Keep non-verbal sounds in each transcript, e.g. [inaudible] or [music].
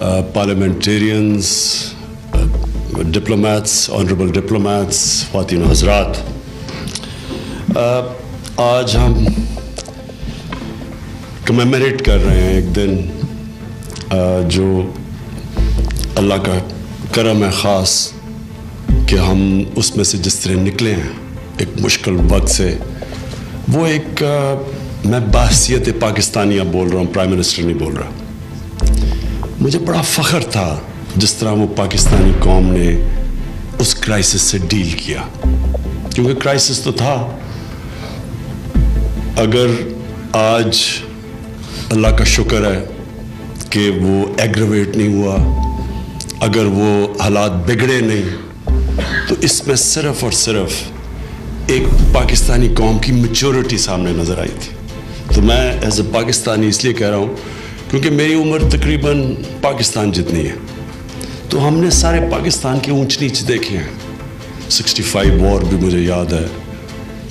parliamentarians, uh, diplomats, honorable diplomats, خواتین و حضرات آج ہم کمیمریٹ کر رہے ہیں ایک دن جو اللہ کا کرم ہے خاص کہ ہم اس میں سے جس طرح نکلے ہیں ایک مشکل وقت سے وہ ایک میں بحثیت پاکستانیہ بول رہا ہوں پرائم منسٹر نہیں بول رہا مجھے بڑا فخر تھا جس طرح وہ پاکستانی قوم نے اس کرائسس سے ڈیل کیا۔ کیونکہ کرائسس تو تھا۔ اگر آج اللہ کا شکر ہے کہ وہ ایگرویٹ نہیں ہوا، اگر وہ حالات بگڑے نہیں، تو اس میں صرف اور صرف ایک پاکستانی قوم کی میچورٹی سامنے نظر آئی تھی۔ تو میں ایز اے پاکستانی اس لیے کہہ رہا ہوں کیونکہ میری عمر تقریباً پاکستان جتنی ہے۔ تو ہم نے سارے پاکستان کے اونچ نیچ دیکھے ہیں۔ سکسٹی فائیو وار بھی مجھے یاد ہے۔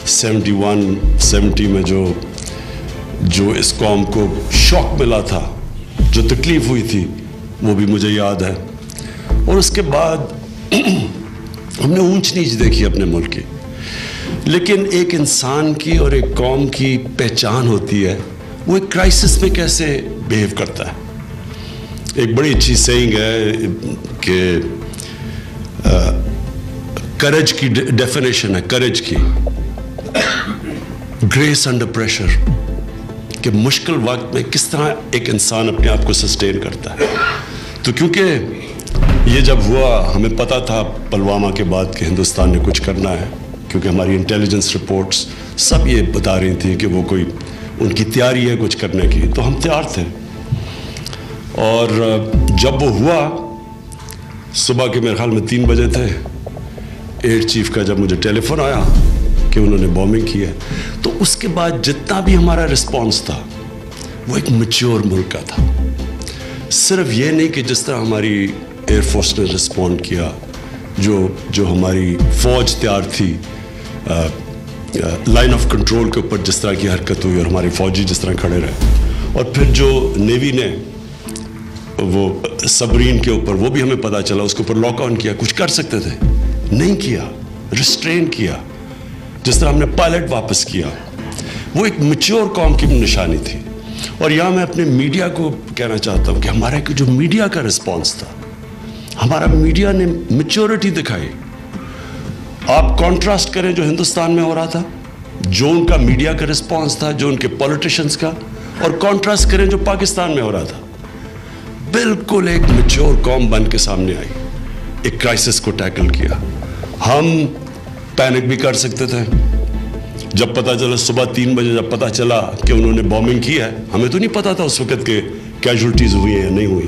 سیونٹی ون، سیونٹی میں جو جو اس قوم کو شوق ملا تھا، جو تکلیف ہوئی تھی، وہ بھی مجھے یاد ہے۔ اور اس کے بعد [clears throat] ہم نے اونچ نیچ دیکھی اپنے ملک کی۔ لیکن ایک انسان کی اور ایک قوم کی پہچان ہوتی ہے۔ وہ ایک کرائسس میں کیسے بیہیو کرتا ہے؟ ایک بڑی اچھی سینگ ہے کہ کرج کی ڈیفینیشن ہے کرج کی۔ گریس انڈر پریشر کہ مشکل وقت میں کس طرح ایک انسان اپنے آپ کو سسٹین کرتا ہے۔ تو کیونکہ یہ جب ہوا، ہمیں پتا تھا پلوامہ کے بعد کہ ہندوستان نے کچھ کرنا ہے، کیونکہ ہماری انٹیلیجنس رپورٹس سب یہ بتا رہی تھیں کہ وہ کوئی ان کی تیاری ہے کچھ کرنے کی۔ تو ہم تیار تھے۔ اور جب وہ ہوا، صبح کے میرے خیال میں تین بجے تھے، ایئر چیف کا جب مجھے ٹیلی فون آیا کہ انہوں نے بومنگ کی ہے، تو اس کے بعد جتنا بھی ہمارا رسپانس تھا، وہ ایک میچور ملک کا تھا۔ صرف یہ نہیں کہ جس طرح ہماری ایئر فورس نے رسپونڈ کیا، جو جو ہماری فوج تیار تھی لائن آف کنٹرول کے اوپر جس طرح کی حرکت ہوئی اور ہماری فوجی جس طرح کھڑے رہے۔ اور پھر جو نیوی نے وہ سبرین کے اوپر، وہ بھی ہمیں پتا چلا، اس کے اوپر لاک آن کیا، کچھ کر سکتے تھے۔ نہیں کیا ریسٹرین کیا۔ جس طرح ہم نے پائلٹ واپس کیا۔ وہ ایک میچور قوم کی نشانی تھی۔ اور یہاں میں اپنے میڈیا کو کہنا چاہتا ہوں کہ ہمارا جو میڈیا کا رسپانس تھا، ہمارا میڈیا نے میچورٹی دکھائی۔ آپ کانٹراسٹ کریں جو ہندوستان میں ہو رہا تھا، جو ان کا میڈیا کا رسپانس تھا، جو ان کے پولیٹیشنز کا، اور کانٹراسٹ کریں جو پاکستان میں ہو رہا تھا۔ بالکل ایک میچور قوم بن کے سامنے آئی، ایک کرائسس کو ٹیکل کیا۔ ہم پینک بھی کر سکتے تھے۔ جب پتا چلا صبح تین بجے، جب پتا چلا کہ انہوں نے بومنگ کی ہے، ہمیں تو نہیں پتا تھا اس وقت کہ کیجولٹیز ہوئی ہیں یا نہیں ہوئی۔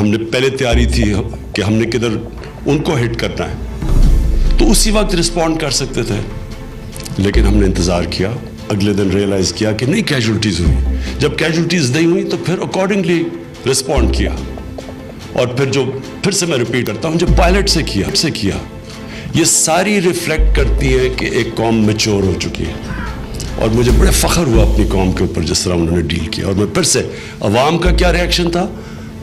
ہم نے پہلے تیاری تھی کہ ہم نے کدھر ان کو ہٹ کرنا ہے۔ تو اسی وقت رسپونڈ کر سکتے تھے۔ لیکن ہم نے انتظار کیا، اگلے دن ریئلائز کیا کہ نہیں کیجولٹیز ہوئی۔ جب کیجولٹیز نہیں ہوئی تو پھر اکارڈنگلی رسپونڈ کیا۔ اور پھر جو پھر سے میں ریپیٹ کرتا ہوں جو پائلٹ سے کیا سے کیا۔ یہ ساری ریفلیکٹ کرتی ہے کہ ایک قوم میچور ہو چکی ہے۔ اور مجھے بڑے فخر ہوا اپنی قوم کے اوپر، جس طرح انہوں نے ڈیل کیا۔ اور میں پھر سے عوام کا کیا ریاکشن تھا؟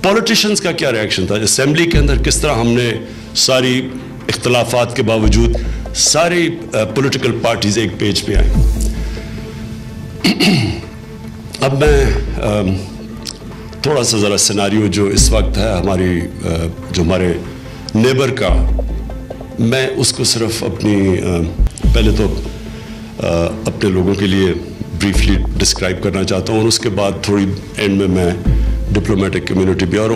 پولیٹیشنز کا کیا ریاکشن تھا؟ اسمبلی کے اندر کس طرح ہم نے ساری اختلافات کے باوجود ساری پولیٹیکل پارٹیز ایک پیج پہ آئیں [clears throat] اب میں تھوڑا سا ذرا سیناریو جو اس وقت ہے، ہماری جو ہمارے نیبر کا، میں اس کو صرف اپنی پہلے تو اپنے لوگوں کے لیے بریفلی ڈسکرائب کرنا چاہتا ہوں، اور اس کے بعد تھوڑی اینڈ میں میں ڈپلومیٹک کمیونٹی بھی، اور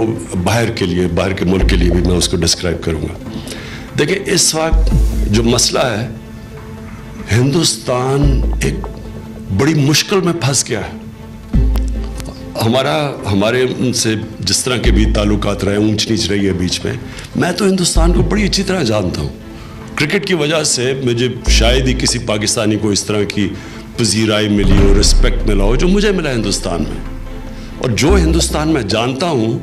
باہر کے لیے، باہر کے ملک کے لیے بھی میں اس کو ڈسکرائب کروں گا۔ دیکھیں، اس وقت جو مسئلہ ہے، ہندوستان ایک بڑی مشکل میں پھنس گیا ہے۔ ہمارا، ہمارے ان سے جس طرح کے بھی تعلقات رہے، اونچ نیچ رہی ہے بیچ میں میں تو ہندوستان کو بڑی اچھی طرح جانتا ہوں۔ کرکٹ کی وجہ سے مجھے شاید ہی کسی پاکستانی کو اس طرح کی پذیرائی ملی ہو رسپیکٹ ملا ہو، جو مجھے ملا ہندوستان میں۔ اور جو ہندوستان میں جانتا ہوں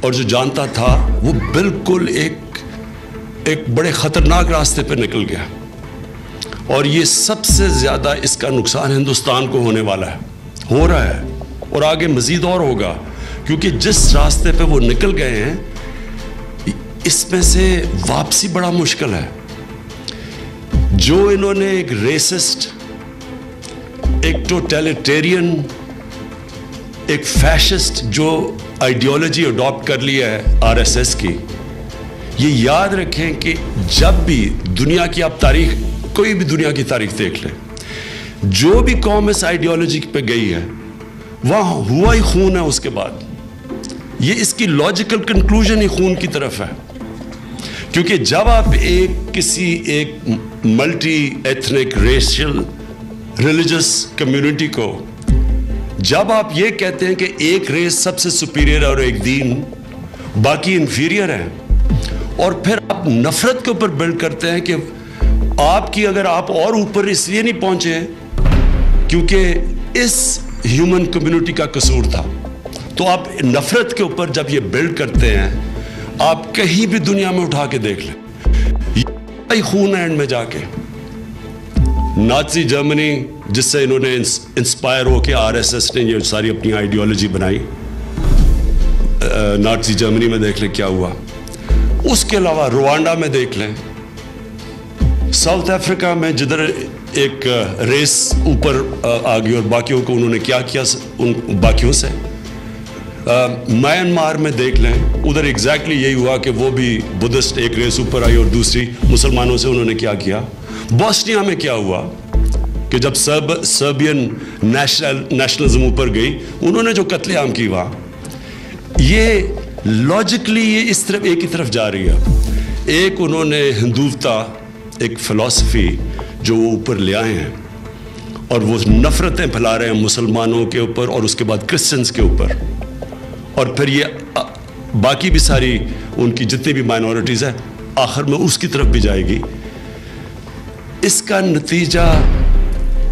اور جو جانتا تھا، وہ بالکل ایک ایک بڑے خطرناک راستے پہ نکل گیا۔ اور یہ سب سے زیادہ اس کا نقصان ہندوستان کو ہونے والا ہے۔ ہو رہا ہے۔ اور آگے مزید اور ہوگا۔ کیونکہ جس راستے پہ وہ نکل گئے ہیں، اس میں سے واپسی بڑا مشکل ہے۔ جو انہوں نے ایک ریسسٹ، ایک ٹوٹیلیٹیرین، ایک فیشسٹ جو آئیڈیالوجی اڈاپٹ کر لیا ہے آر ایس ایس کی یہ یاد رکھیں کہ جب بھی دنیا کی آپ تاریخ کوئی بھی دنیا کی تاریخ دیکھ لیں، جو بھی قوم اس آئیڈیالوجی پہ گئی ہے، وہاں ہوا ہی خون ہے اس کے بعد۔ یہ اس کی لاجیکل کنکلوژن ہی خون کی طرف ہے۔ کیونکہ جب آپ ایک کسی ایک multi ethnic racial religious community کو، جب آپ یہ کہتے ہیں کہ ایک ریس سب سے سپیریئر اور ایک دین باقی انفیریئر ہے اور پھر آپ نفرت کے اوپر بلڈ کرتے ہیں کہ آپ کی اگر آپ اور اوپر اس لیے نہیں پہنچے کیونکہ اس ہیومن کمیونٹی کا قصور تھا۔ تو آپ نفرت کے اوپر جب یہ بلڈ کرتے ہیں، آپ کہیں بھی دنیا میں اٹھا کے دیکھ لیں۔ خون اینڈ میں جا کے۔ نازی جرمنی، جس سے انہوں نے انسپائر ہو کے آر ایس ایس نے یہ ساری اپنی آئیڈیالوجی بنائی۔ نازی جرمنی میں دیکھ لیں کیا ہوا۔ اس کے علاوہ روانڈا میں دیکھ لیں۔ ساؤتھ افریقہ میں جدھر ایک ریس اوپر، آ گئی اور باقیوں کو انہوں نے کیا کیا ان باقیوں سے میانمار میں دیکھ لیں۔ ادھر ایگزیکٹلی یہی ہوا کہ وہ بھی بدھسٹ ایک ریس اوپر آئی اور دوسری مسلمانوں سے انہوں نے کیا کیا۔ بوسنیا میں کیا ہوا کہ جب سرب، سربین نیشنل، نیشنلزم اوپر گئی، انہوں نے جو قتل عام کی وہاں، یہ لاجکلی یہ اس طرف ایک ہی طرف جا رہی ہے۔ ایک انہوں نے ہندوتا، ایک فلسفی جو وہ اوپر لے آئے ہیں اور وہ نفرتیں پھیلا رہے ہیں مسلمانوں کے اوپر اور اس کے بعد کرسچنس کے اوپر۔ اور پھر یہ باقی بھی ساری ان کی جتنی بھی مائنورٹیز ہیں، آخر میں اس کی طرف بھی جائے گی۔ اس کا نتیجہ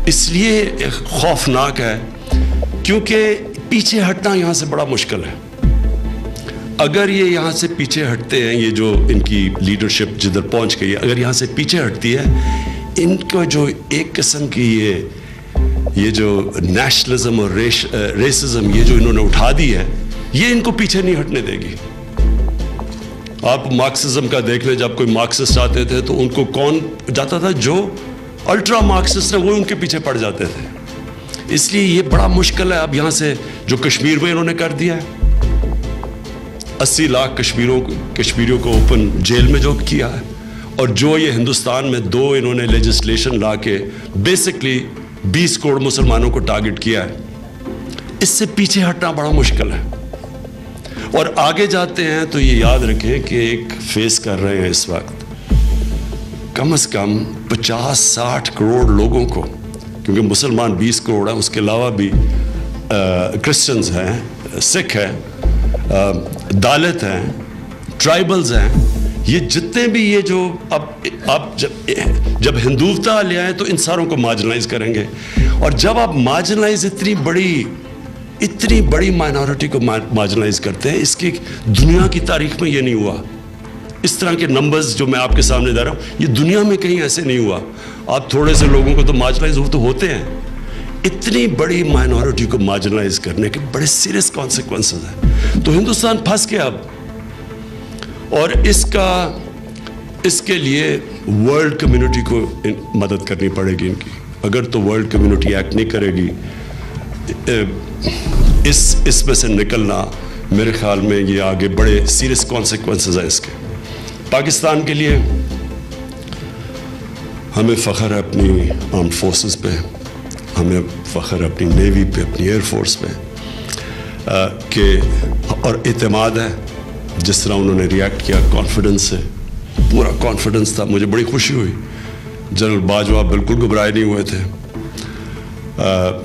اس لیے خوفناک ہے کیونکہ پیچھے ہٹنا یہاں سے بڑا مشکل ہے۔ اگر یہ یہاں سے پیچھے ہٹتے ہیں، یہ جو ان کی لیڈرشپ جدھر پہنچ گئی ہے، اگر یہاں سے پیچھے ہٹتی ہے، ان کو جو ایک قسم کی یہ یہ جو نیشنلزم اور ریسزم یہ جو انہوں نے اٹھا دی ہے، یہ ان کو پیچھے نہیں ہٹنے دے گی۔ آپ مارکسزم کا دیکھ لیں، جب کوئی مارکسسٹ آتے تھے تو ان کو کون جاتا تھا؟ جو الٹرا مارکسسٹ ہیں وہ ان کے پیچھے پڑ جاتے تھے۔ اس لیے یہ بڑا مشکل ہے۔ اب یہاں سے جو کشمیر میں انہوں نے کر دیا ہے اسی لاکھ کشمیروں کشمیریوں کو اوپن جیل میں جو کیا ہے۔ اور جو یہ ہندوستان میں دو انہوں نے لیجسلیشن لا کے بیسکلی بیس کروڑ مسلمانوں کو ٹارگٹ کیا ہے۔ اس سے پیچھے ہٹنا بڑا مشکل ہے۔ اور آگے جاتے ہیں تو یہ یاد رکھیں کہ ایک فیس کر رہے ہیں اس وقت۔ کم از کم پچاس ساٹھ کروڑ لوگوں کو، کیونکہ مسلمان بیس کروڑ ہیں، اس کے علاوہ بھی کرسچنز ہیں، سکھ ہیں۔ دالت ہیں ٹرائبلز ہیں، یہ جتنے بھی یہ جو اب آپ جب جب ہندوتا لے آئیں تو ان ساروں کو مارجنلائز کریں گے۔ اور جب آپ مارجنلائز اتنی بڑی اتنی بڑی مائنورٹی کو مارجنلائز کرتے ہیں، اس کی دنیا کی تاریخ میں یہ نہیں ہوا۔ اس طرح کے نمبرز جو میں آپ کے سامنے دے رہا ہوں، یہ دنیا میں کہیں ایسے نہیں ہوا۔ آپ تھوڑے سے لوگوں کو تو مارجنلائز ہو تو ہوتے ہیں۔ اتنی بڑی مائنورٹی کو مارجنلائز کرنے کے بڑے سیریس کانسیکوینسز ہیں۔ تو ہندوستان پھنس گیا اب۔ اور اس کا اس کے لیے ورلڈ کمیونٹی کو مدد کرنی پڑے گی ان کی۔ اگر تو ورلڈ کمیونٹی ایکٹ نہیں کرے گی اس اس میں سے نکلنا میرے خیال میں یہ آگے بڑے سیریس کانسیکوینسز ہیں اس کے۔ پاکستان کے لیے ہمیں فخر ہے اپنی آرم فورسز پہ۔ ہمیں فخر اپنی نیوی پہ، اپنی ایئر فورس پہ کہ اور اعتماد ہے، جس طرح انہوں نے ریئیکٹ کیا کانفیڈنس سے، پورا کانفیڈنس تھا، مجھے بڑی خوشی ہوئی۔ جنرل باجوہ بالکل گھبرائے نہیں ہوئے تھے۔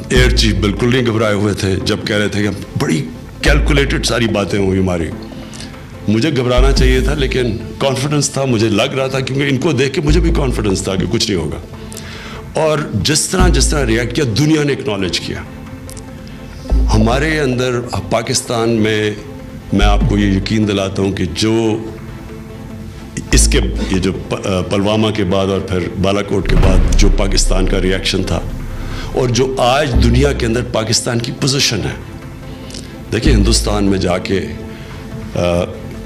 ایئر چیف بالکل نہیں گھبرائے ہوئے تھے، جب کہہ رہے تھے کہ بڑی کیلکولیٹڈ ساری باتیں ہوئی ہماری۔ مجھے گھبرانا چاہیے تھا، لیکن کانفیڈنس تھا، مجھے لگ رہا تھا، کیونکہ ان کو دیکھ کے مجھے بھی کانفیڈنس تھا کہ کچھ نہیں ہوگا۔ اور جس طرح جس طرح ریئیکٹ کیا، دنیا نے اکنالج کیا۔ ہمارے اندر، پاکستان میں میں آپ کو یہ یقین دلاتا ہوں کہ جو اس کے، یہ جو پلوامہ کے بعد اور پھر بالا کوٹ کے بعد جو پاکستان کا ریئیکشن تھا اور جو آج دنیا کے اندر پاکستان کی پوزیشن ہے۔ دیکھیں، ہندوستان میں جا کے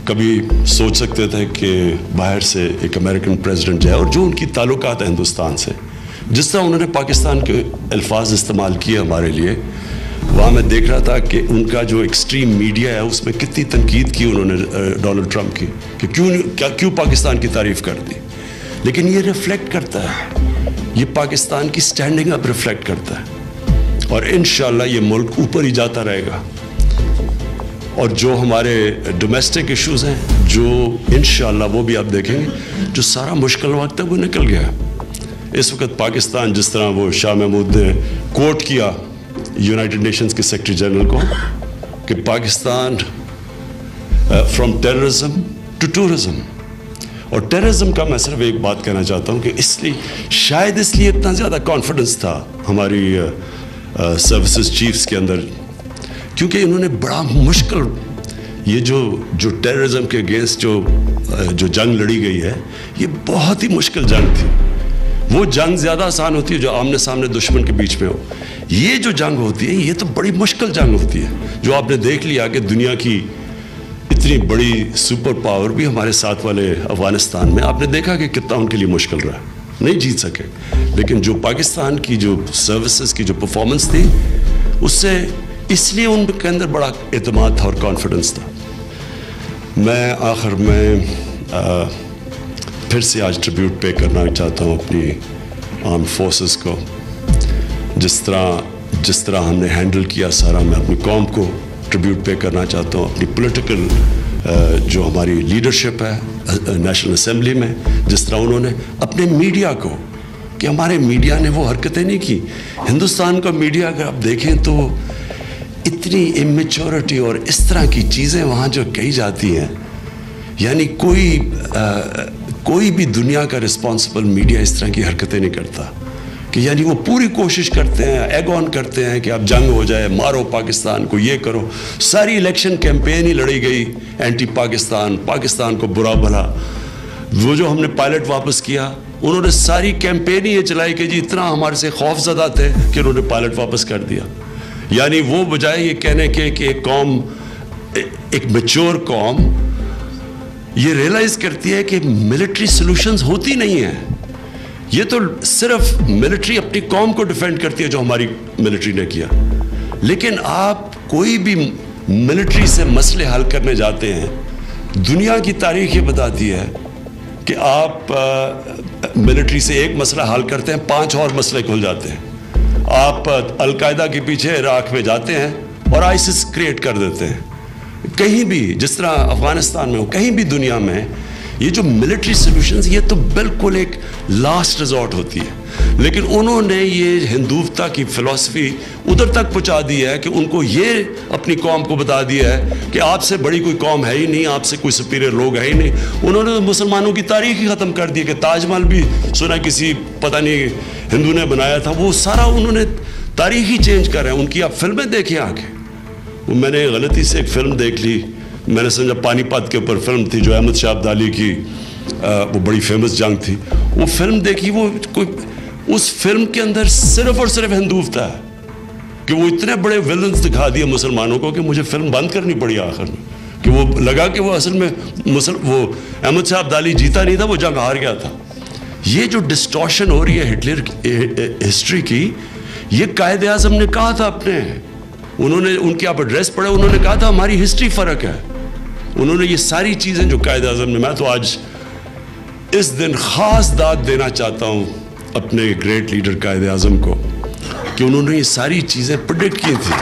کبھی سوچ سکتے تھے کہ باہر سے ایک امریکن پریزیڈنٹ جائے اور جو ان کی تعلقات ہیں ہندوستان سے جس طرح انہوں نے پاکستان کے الفاظ استعمال کیے ہمارے لیے، وہاں میں دیکھ رہا تھا کہ ان کا جو ایکسٹریم میڈیا ہے، اس میں کتنی تنقید کی انہوں نے ڈونلڈ ٹرمپ کی کہ کیوں کیا، کیوں پاکستان کی تعریف کر دی؟ لیکن یہ ریفلیکٹ کرتا ہے۔ یہ پاکستان کی سٹینڈنگ اب ریفلیکٹ کرتا ہے۔ اور انشاءاللہ یہ ملک اوپر ہی جاتا رہے گا۔ اور جو ہمارے ڈومیسٹک ایشوز ہیں، جو انشاءاللہ وہ بھی آپ دیکھیں گے، جو سارا مشکل وقت ہے، وہ نکل گیا اس وقت پاکستان جس طرح وہ شاہ محمود نے کوٹ کیا یونائٹڈ نیشنز کے سیکٹری جنرل کو کہ Pakistan from terrorism to tourism اور ٹیررزم کا میں صرف ایک بات کہنا چاہتا ہوں کہ اس لیے، شاید اس لیے اتنا زیادہ کانفیڈنس تھا ہماری uh, uh, سروسز چیفز کے اندر. کیونکہ انہوں نے بڑا مشکل، یہ جو جو ٹیررزم کے اگینسٹ جو uh, جو جنگ لڑی گئی ہے، یہ بہت ہی مشکل جنگ تھی. وہ جنگ زیادہ آسان ہوتی ہے جو آمنے سامنے دشمن کے بیچ میں ہو۔ یہ جو جنگ ہوتی ہے، یہ تو بڑی مشکل جنگ ہوتی ہے۔ جو آپ نے دیکھ لیا کہ دنیا کی اتنی بڑی سپر پاور بھی ہمارے ساتھ والے افغانستان میں، آپ نے دیکھا کہ کتنا ان کے لیے مشکل رہا نہیں جیت سکے۔ لیکن جو پاکستان کی جو سروسز کی جو پرفارمنس تھی، اس سے اس لیے ان کے اندر بڑا اعتماد تھا اور کانفیڈنس تھا۔ میں آخر میں پھر سے آج ٹریبیوٹ پے کرنا چاہتا ہوں اپنی آرم فورسز کو۔ جس طرح جس طرح ہم نے ہینڈل کیا سارا، میں اپنی قوم کو ٹریبیوٹ پے کرنا چاہتا ہوں۔ اپنی پولیٹیکل جو ہماری لیڈرشپ ہے نیشنل اسمبلی میں، جس طرح انہوں نے اپنے میڈیا کو، کہ ہمارے میڈیا نے وہ حرکتیں نہیں کی۔ ہندوستان کا میڈیا اگر آپ دیکھیں تو اتنی امیچورٹی اور اس طرح کی چیزیں وہاں جو کہی جاتی ہیں یعنی کوئی کوئی بھی دنیا کا رسپانسبل میڈیا اس طرح کی حرکتیں نہیں کرتا کہ یعنی وہ پوری کوشش کرتے ہیں ایگ آن کرتے ہیں کہ اب جنگ ہو جائے، مارو پاکستان کو، یہ کرو۔ ساری الیکشن کیمپین ہی لڑی گئی اینٹی پاکستان پاکستان کو برا بھلا۔ وہ جو ہم نے پائلٹ واپس کیا، انہوں نے ساری کیمپین ہی یہ چلائی کہ جی اتنا ہمارے سے خوف زدہ تھے کہ انہوں نے پائلٹ واپس کر دیا۔ یعنی وہ بجائے یہ کہنے کے کہ ایک قوم، ایک میچور قوم یہ ریئلائز کرتی ہے کہ ملٹری سلوشنز ہوتی نہیں ہیں۔ یہ تو صرف ملٹری اپنی قوم کو ڈیفینڈ کرتی ہے جو ہماری ملٹری نے کیا۔ لیکن آپ کوئی بھی ملٹری سے مسئلے حل کرنے جاتے ہیں، دنیا کی تاریخ یہ بتاتی ہے کہ آپ ملٹری سے ایک مسئلہ حل کرتے ہیں، پانچ اور مسئلے کھل جاتے ہیں۔ آپ القاعدہ کے پیچھے عراق میں جاتے ہیں اور آئسس کریٹ کر دیتے ہیں۔ کہیں بھی جس طرح افغانستان میں ہو کہیں بھی دنیا میں، یہ جو ملٹری سلوشنز یہ تو بالکل ایک لاسٹ ریزورٹ ہوتی ہے۔ لیکن انہوں نے یہ ہندوتا کی فلسفی ادھر تک پہنچا دی ہے کہ ان کو یہ اپنی قوم کو بتا دیا ہے کہ آپ سے بڑی کوئی قوم ہے ہی نہیں، آپ سے کوئی سپیریئر لوگ ہے ہی نہیں۔ انہوں نے مسلمانوں کی تاریخ ہی ختم کر دی کہ تاج محل بھی سنا کسی، پتہ نہیں، ہندو نے بنایا تھا۔ وہ سارا انہوں نے تاریخ ہی چینج کر رہے ہیں۔ ان کی آپ فلمیں دیکھیں آگے وہ میں نے غلطی سے ایک فلم دیکھ لی۔ میں نے سمجھا پانی پت کے اوپر فلم تھی جو احمد شاہ عبدالی کی وہ بڑی فیمس جنگ تھی۔ وہ فلم دیکھی، وہ کوئی اس فلم کے اندر صرف اور صرف ہندوف تھا کہ وہ اتنے بڑے ویلنس دکھا دیے مسلمانوں کو کہ مجھے فلم بند کرنی پڑی آخر میں۔ کہ وہ لگا کہ وہ اصل میں مسل، وہ احمد شاہ عبدالی جیتا نہیں تھا، وہ جنگ ہار گیا تھا۔ یہ جو ڈسٹورشن ہو رہی ہے ہٹلر ہسٹری کی، یہ قائد اعظم نے کہا تھا اپنے انہوں نے ان کی آپ ایڈریس پڑھے انہوں نے کہا تھا ہماری ہسٹری فرق ہے۔ انہوں نے یہ ساری چیزیں جو قائد اعظم نے میں تو آج اس دن خاص داد دینا چاہتا ہوں اپنے گریٹ لیڈر قائد اعظم کو کہ انہوں نے یہ ساری چیزیں پرڈکٹ کی تھیں۔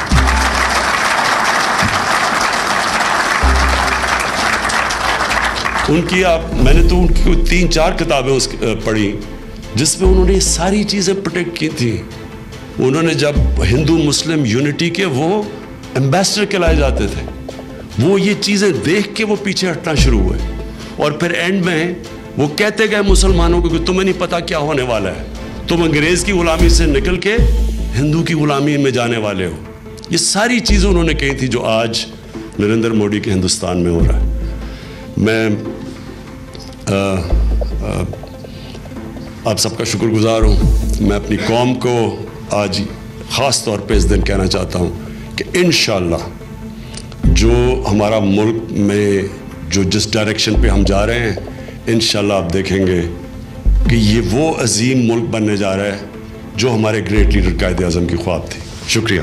ان کی آپ میں نے تو ان کی تین چار کتابیں اس پڑھی جس میں انہوں نے یہ ساری چیزیں پروٹیکٹ کی تھیں۔ انہوں نے جب ہندو مسلم یونٹی کے وہ امبیسڈر کہلائے جاتے تھے، وہ یہ چیزیں دیکھ کے وہ پیچھے ہٹنا شروع ہوئے۔ اور پھر اینڈ میں وہ کہتے گئے مسلمانوں کو کہ تمہیں نہیں پتا کیا ہونے والا ہے۔ تم انگریز کی غلامی سے نکل کے ہندو کی غلامی میں جانے والے ہو۔ یہ ساری چیزیں انہوں نے کہی تھی جو آج نریندر موڈی کے ہندوستان میں ہو رہا ہے۔ میں آپ سب کا شکر گزار ہوں۔ میں اپنی قوم کو آج خاص طور پہ اس دن کہنا چاہتا ہوں کہ انشاءاللہ جو ہمارا ملک میں جو جس ڈائریکشن پہ ہم جا رہے ہیں، انشاءاللہ آپ دیکھیں گے کہ یہ وہ عظیم ملک بننے جا رہا ہے جو ہمارے گریٹ لیڈر قائد اعظم کی خواب تھی۔ شکریہ۔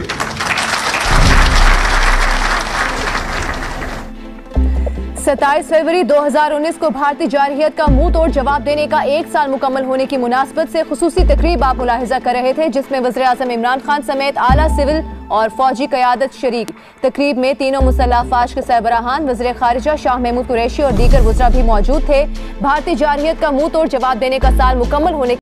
ستائیس فروری دو ہزار انیس کو بھارتی جارحیت کا منہ توڑ جواب دینے کا ایک سال مکمل ہونے کی مناسبت سے خصوصی تقریب آپ ملاحظہ کر رہے تھے، جس میں وزیر اعظم عمران خان سمیت اعلیٰ سول اور فوجی قیادت شریک۔ تقریب میں تینوں مسلح افواج کے سربراہان، وزیر خارجہ شاہ محمود قریشی اور دیگر وزراء بھی موجود تھے۔ بھارتی جارحیت کا منہ توڑ جواب دینے کا سال مکمل ہونے